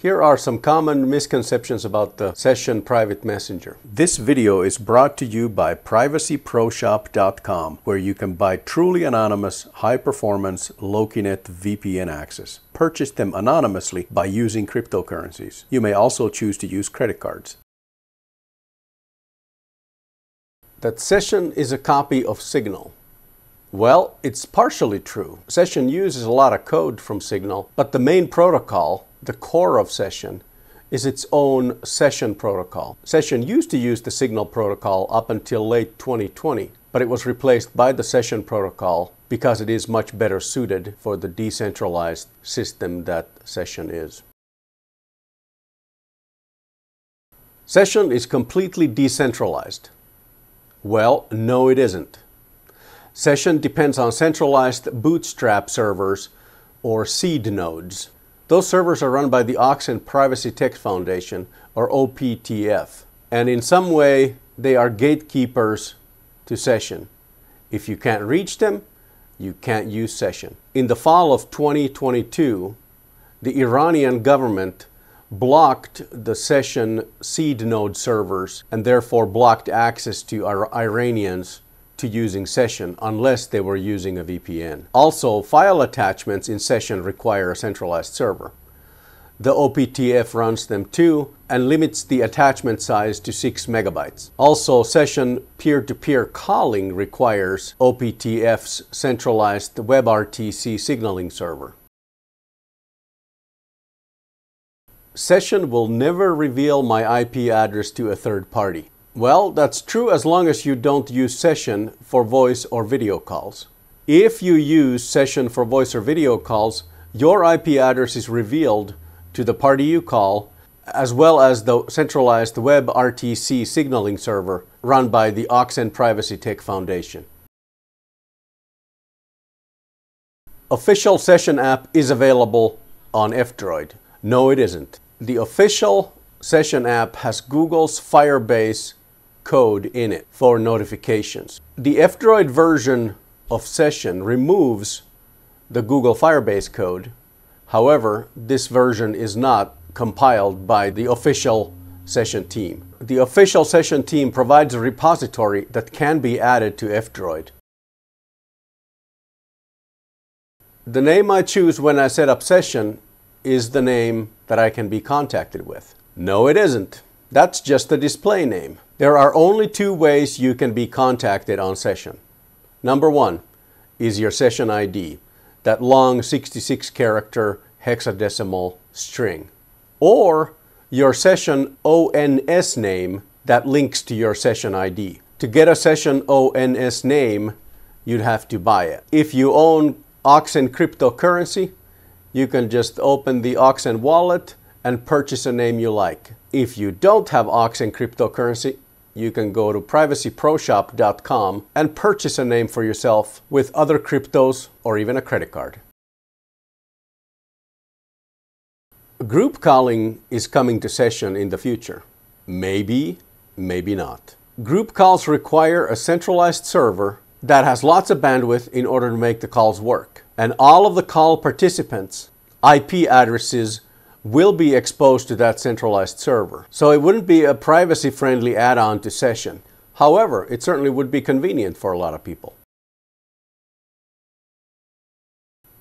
Here are some common misconceptions about the Session Private Messenger. This video is brought to you by privacyproshop.com, where you can buy truly anonymous, high performance Lokinet VPN access. Purchase them anonymously by using cryptocurrencies. You may also choose to use credit cards. That Session is a copy of Signal. Well, it's partially true. Session uses a lot of code from Signal, but the main protocol, the core of Session, is its own session protocol. Session used to use the Signal protocol up until late 2020, but it was replaced by the Session protocol because it is much better suited for the decentralized system that Session is. Session is completely decentralized. Well, no, it isn't. Session depends on centralized bootstrap servers or seed nodes. Those servers are run by the Oxen Privacy Tech Foundation or OPTF. And in some way, they are gatekeepers to Session. If you can't reach them, you can't use Session. In the fall of 2022, the Iranian government blocked the Session seed node servers and therefore blocked access to Iranians to using Session unless they were using a VPN. Also, file attachments in Session require a centralized server. The OPTF runs them too and limits the attachment size to 6 megabytes. Also, Session peer-to-peer calling requires OPTF's centralized WebRTC signaling server. Session will never reveal my IP address to a third party. Well, that's true as long as you don't use Session for voice or video calls. If you use Session for voice or video calls, your IP address is revealed to the party you call, as well as the centralized WebRTC signaling server run by the Oxen Privacy Tech Foundation. Official Session app is available on F-Droid. No, it isn't. The official Session app has Google's Firebase code in it for notifications. The F-Droid version of Session removes the Google Firebase code. However, this version is not compiled by the official Session team. The official Session team provides a repository that can be added to F-Droid. The name I choose when I set up Session is the name that I can be contacted with. No, it isn't. That's just the display name. There are only two ways you can be contacted on session. Number one is your session ID, that long 66 character hexadecimal string, or your session ONS name that links to your session ID. To get a session ONS name, you'd have to buy it. If you own Oxen cryptocurrency, you can just open the Oxen wallet and purchase a name you like. If you don't have Oxen cryptocurrency, you can go to privacyproshop.com and purchase a name for yourself with other cryptos or even a credit card. Group calling is coming to session in the future. Maybe, maybe not. Group calls require a centralized server that has lots of bandwidth in order to make the calls work. And all of the call participants' IP addresses will be exposed to that centralized server. So it wouldn't be a privacy friendly add-on to Session. However, it certainly would be convenient for a lot of people.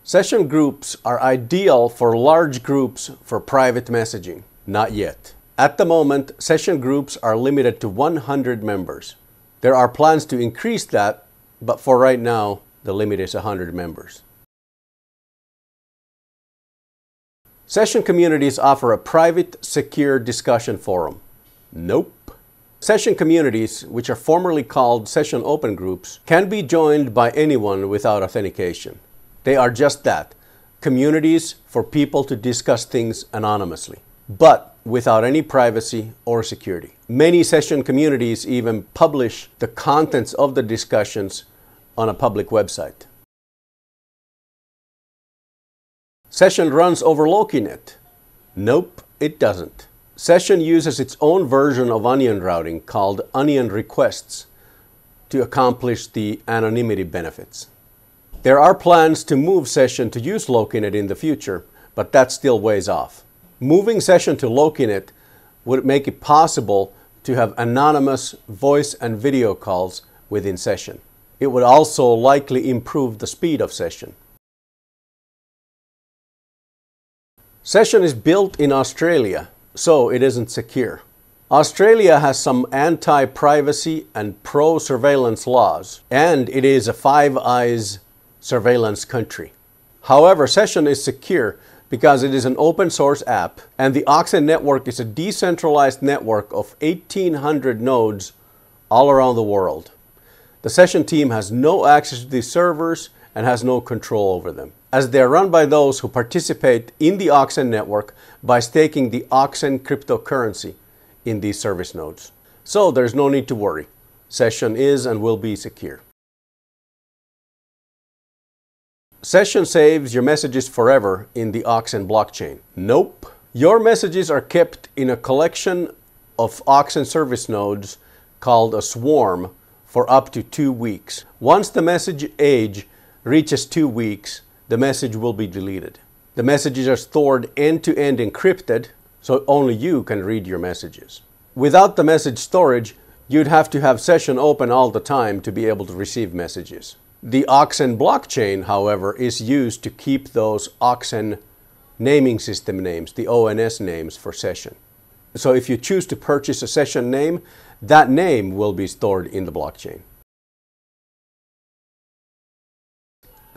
Session groups are ideal for large groups for private messaging. Not yet. At the moment, session groups are limited to 100 members. There are plans to increase that, but for right now, the limit is 100 members. Session communities offer a private, secure discussion forum. Nope. Session communities, which are formerly called session open groups, can be joined by anyone without authentication. They are just that communities for people to discuss things anonymously, but without any privacy or security. Many session communities even publish the contents of the discussions on a public website. Session runs over Lokinet. Nope, it doesn't. Session uses its own version of onion routing called onion requests to accomplish the anonymity benefits. There are plans to move Session to use Lokinet in the future, but that's still ways off. Moving session to Lokinet would make it possible to have anonymous voice and video calls within session. It would also likely improve the speed of session. Session is built in Australia, so it isn't secure. Australia has some anti privacy and pro surveillance laws, and it is a Five Eyes surveillance country. However, Session is secure because it is an open source app, and the Oxen network is a decentralized network of 1,800 nodes all around the world. The Session team has no access to these servers and has no control over them, as they are run by those who participate in the Oxen network by staking the Oxen cryptocurrency in these service nodes. So there's no need to worry. Session is and will be secure. Session saves your messages forever in the Oxen blockchain. Nope. Your messages are kept in a collection of Oxen service nodes called a swarm for up to two weeks. Once the message age reaches two weeks, the message will be deleted. The messages are stored end to end encrypted, so only you can read your messages. Without the message storage, you'd have to have session open all the time to be able to receive messages. The Oxen blockchain, however, is used to keep those Oxen naming system names, the ONS names for session. So if you choose to purchase a session name, that name will be stored in the blockchain.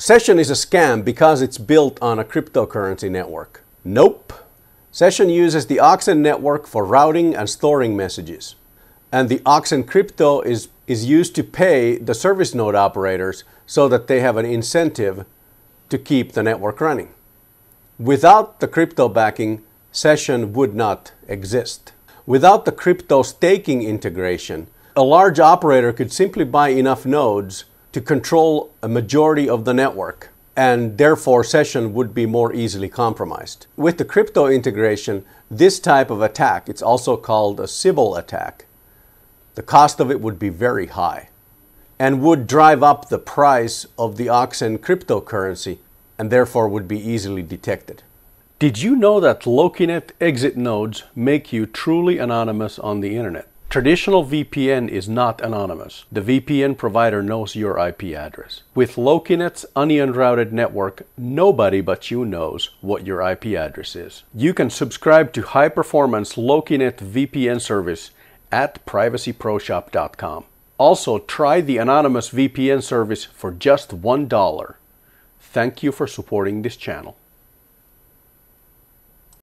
Session is a scam because it's built on a cryptocurrency network. Nope. Session uses the Oxen network for routing and storing messages. And the Oxen crypto is, is used to pay the service node operators so that they have an incentive to keep the network running. Without the crypto backing, Session would not exist. Without the crypto staking integration, a large operator could simply buy enough nodes to control a majority of the network, and therefore Session would be more easily compromised. With the crypto integration, this type of attack, it's also called a Sybil attack, the cost of it would be very high and would drive up the price of the Oxen cryptocurrency and therefore would be easily detected. Did you know that Lokinet exit nodes make you truly anonymous on the internet? Traditional VPN is not anonymous. The VPN provider knows your IP address. With Lokinet's onion routed network, nobody but you knows what your IP address is. You can subscribe to high performance Lokinet VPN service at privacyproshop.com. Also, try the anonymous VPN service for just $1. Thank you for supporting this channel.